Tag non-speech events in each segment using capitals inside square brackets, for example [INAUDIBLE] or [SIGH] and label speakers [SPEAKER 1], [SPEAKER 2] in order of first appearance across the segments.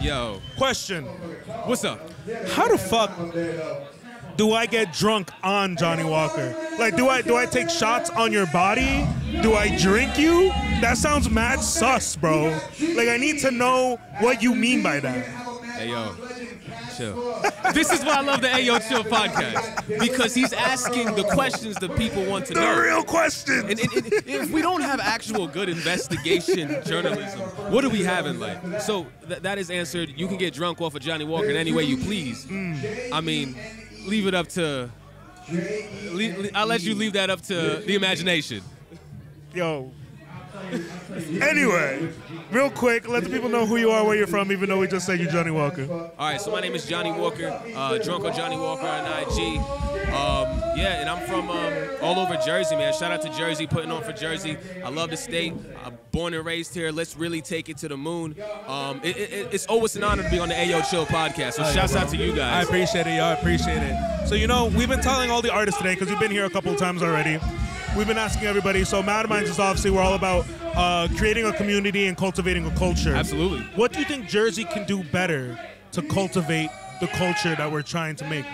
[SPEAKER 1] Yo,
[SPEAKER 2] Question:
[SPEAKER 1] what's up?
[SPEAKER 2] How the fuck do I get drunk on Johnny Walker? Like, do I do I take shots on your body? Do I drink you? That sounds mad sus, bro. Like, I need to know what you mean by that.
[SPEAKER 1] Hey yo, chill. this is why I love the Ayo Chill podcast because he's asking the questions that people want to
[SPEAKER 2] The
[SPEAKER 1] know.
[SPEAKER 2] The real question.
[SPEAKER 1] And, and- and if we don't have actual good investigation journalism, what do we have in life? So th- that is answered. You can get drunk off of Johnny Walker in any way you please. I mean, leave it up to. le- le- I'll let you leave that up to the imagination.
[SPEAKER 2] Yo. Anyway, real quick, let the people know who you are, where you're from, even though we just said you're Johnny Walker.
[SPEAKER 1] All right, so my name is Johnny Walker, uh, drunk on Johnny Walker on IG. Um, yeah, and I'm from um, all over Jersey, man. Shout out to Jersey, putting on for Jersey. I love the state. I'm born and raised here. Let's really take it to the moon. Um, it, it, it's always an honor to be on the Ayo Chill podcast. So shouts out to you guys.
[SPEAKER 2] I appreciate it, y'all. I appreciate it. So, you know, we've been telling all the artists today, because we've been here a couple of times already. We've been asking everybody. So, Mad Minds is obviously, we're all about uh, creating a community and cultivating a culture.
[SPEAKER 1] Absolutely.
[SPEAKER 2] What do you think Jersey can do better to cultivate the culture that we're trying to make?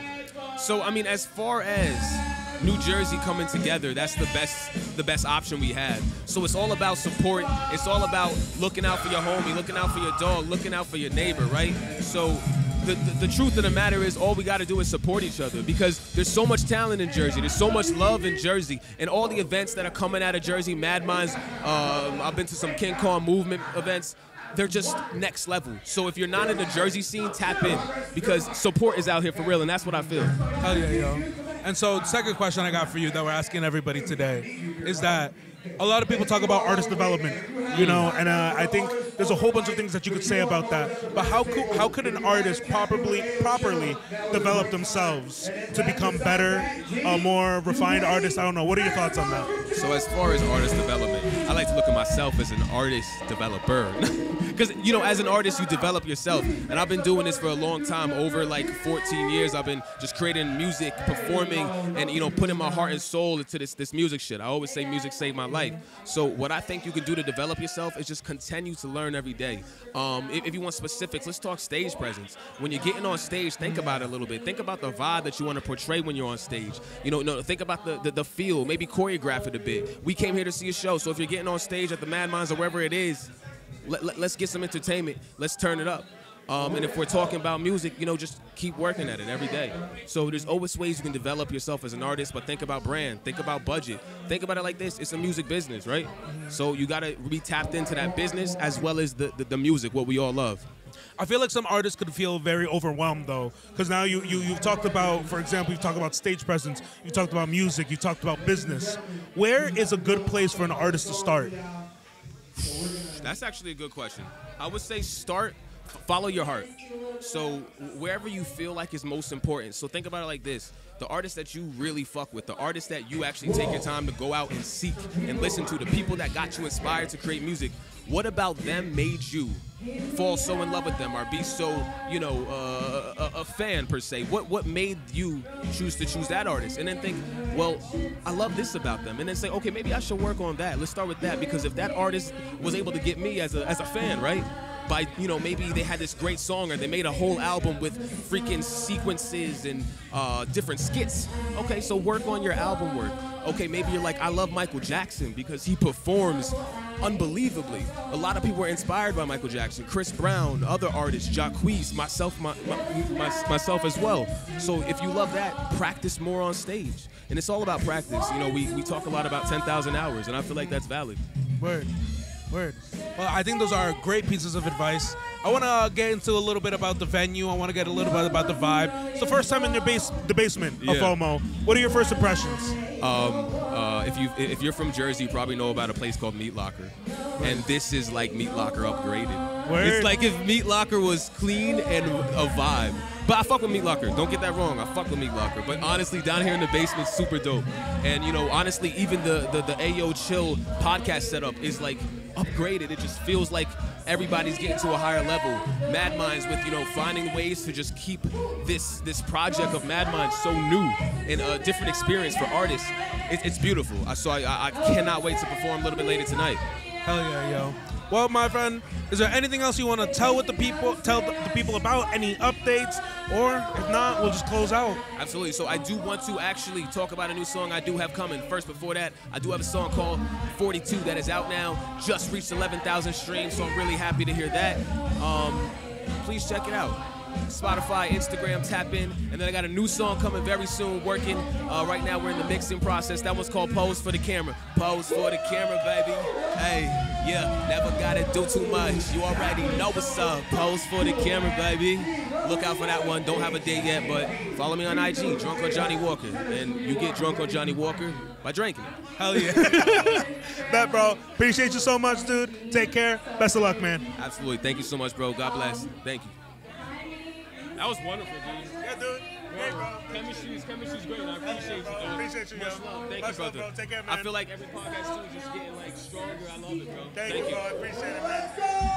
[SPEAKER 1] So I mean, as far as New Jersey coming together, that's the best the best option we have. So it's all about support. It's all about looking out for your homie, looking out for your dog, looking out for your neighbor, right? So the, the, the truth of the matter is all we got to do is support each other because there's so much talent in Jersey. There's so much love in Jersey. And all the events that are coming out of Jersey, Mad Minds, um, I've been to some King Kong movement events they're just next level. So if you're not in the Jersey scene, tap in because support is out here for real, and that's what I feel.
[SPEAKER 2] Hell yeah, yo. And so, second question I got for you that we're asking everybody today is that a lot of people talk about artist development, you know, and uh, I think there's a whole bunch of things that you could say about that. But how could, how could an artist properly properly develop themselves to become better, a more refined artist? I don't know. What are your thoughts on that?
[SPEAKER 1] So as far as artist development, I like to look at myself as an artist developer. [LAUGHS] Because, you know, as an artist, you develop yourself. And I've been doing this for a long time, over like 14 years. I've been just creating music, performing, and, you know, putting my heart and soul into this, this music shit. I always say music saved my life. So what I think you can do to develop yourself is just continue to learn every day. Um, if, if you want specifics, let's talk stage presence. When you're getting on stage, think about it a little bit. Think about the vibe that you want to portray when you're on stage. You know, no, think about the, the, the feel, maybe choreograph it a bit. We came here to see a show, so if you're getting on stage at the Mad Minds or wherever it is, let, let, us get some entertainment. Let's turn it up. Um, and if we're talking about music, you know, just keep working at it every day. So there's always ways you can develop yourself as an artist, but think about brand, think about budget, think about it like this: it's a music business, right? So you gotta be tapped into that business as well as the, the, the music, what we all love.
[SPEAKER 2] I feel like some artists could feel very overwhelmed though, because now you, you you've talked about, for example, you've talked about stage presence, you talked about music, you talked about business. Where is a good place for an artist to start?
[SPEAKER 1] That's actually a good question. I would say start, follow your heart. So wherever you feel like is most important. So think about it like this: the artists that you really fuck with, the artists that you actually take your time to go out and seek and listen to, the people that got you inspired to create music. What about them made you fall so in love with them, or be so, you know, uh, a, a fan per se? What what made you choose to choose that artist? And then think, well, I love this about them, and then say, okay, maybe I should work on that. Let's start with that because if that artist was able to get me as a as a fan, right? By you know maybe they had this great song or they made a whole album with freaking sequences and uh, different skits. Okay so work on your album work. Okay maybe you're like i love michael jackson because he performs unbelievably. A lot of people were inspired by michael jackson chris brown other artists jacquees myself my, my, my, myself as well. So if you love that practice more on stage. And it's all about practice. You know we, we talk a lot about 10000 hours and i feel like that's valid.
[SPEAKER 2] Word. Word. Well, I think those are great pieces of advice. I want to get into a little bit about the venue. I want to get a little bit about the vibe. It's the first time in your base, the basement of
[SPEAKER 1] Yeah.
[SPEAKER 2] FOMO. What are your first impressions?
[SPEAKER 1] Um, uh, if you if you're from Jersey, you probably know about a place called Meat Locker, and this is like Meat Locker upgraded.
[SPEAKER 2] Word.
[SPEAKER 1] It's like if Meat Locker was clean and a vibe. But I fuck with Meat Locker. Don't get that wrong. I fuck with Meat Locker. But honestly, down here in the basement, super dope. And you know, honestly, even the the, the Ayo Chill podcast setup is like upgraded. It just feels like everybody's getting to a higher level. Mad Minds with you know finding ways to just keep this this project of Mad Minds so new and a different experience for artists. It, it's beautiful. I so I, I cannot wait to perform a little bit later tonight.
[SPEAKER 2] Hell yeah, yo. Well, my friend, is there anything else you want to tell with the people, tell the, people about any updates, or if not, we'll just close out.
[SPEAKER 1] Absolutely. So I do want to actually talk about a new song I do have coming. First, before that, I do have a song called 42 that is out now. Just reached 11,000 streams, so I'm really happy to hear that. Um, please check it out. Spotify, Instagram, tap in. And then I got a new song coming very soon, working. Uh, right now, we're in the mixing process. That one's called Pose for the Camera. Pose for the Camera, baby. Yeah, never gotta do too much. You already know what's up. Pose for the Camera, baby. Look out for that one. Don't have a date yet, but follow me on IG, Drunk on Johnny Walker. And you get drunk on Johnny Walker by drinking.
[SPEAKER 2] Hell yeah. [LAUGHS] Bet, bro. Appreciate you so much, dude. Take care. Best of luck, man.
[SPEAKER 1] Absolutely. Thank you so much, bro. God bless. Thank you.
[SPEAKER 3] That was wonderful, dude.
[SPEAKER 2] Yeah, dude. Hey, bro.
[SPEAKER 3] Chemistry's chemistry's great. I appreciate you.
[SPEAKER 2] bro. Appreciate you,
[SPEAKER 3] Much
[SPEAKER 2] yo.
[SPEAKER 3] love. Thank
[SPEAKER 2] Much
[SPEAKER 3] you,
[SPEAKER 2] love,
[SPEAKER 3] brother.
[SPEAKER 2] bro. Take care, man.
[SPEAKER 1] I feel like every podcast too is just getting like stronger. I love it, bro.
[SPEAKER 2] Thank,
[SPEAKER 1] Thank
[SPEAKER 2] you,
[SPEAKER 1] you.
[SPEAKER 2] bro. I appreciate it, man.